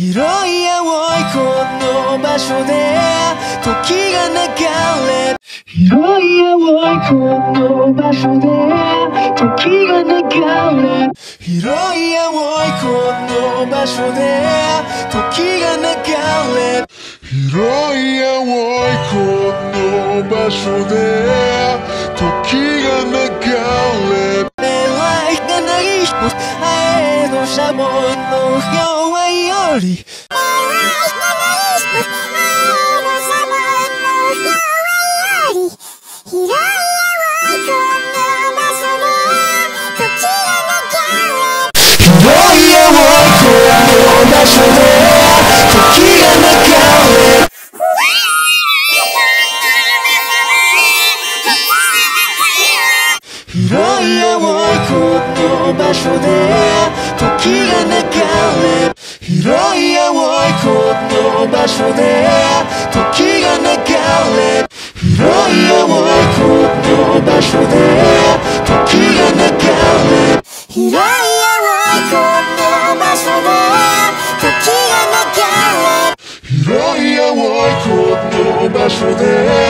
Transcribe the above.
広い青いこの場所で時が流れ広い青いこの場所で時が流れ。広い青いこの場所で時が流れ。広い青いこの場所で時が流れあえのシャボンの弱いより広い青いこの場所で時が流れ広い青いこの場所で時が流れ広い青いこの場所で時が流れ。広い青いこの場所で時が流れ。広い青いこの場所で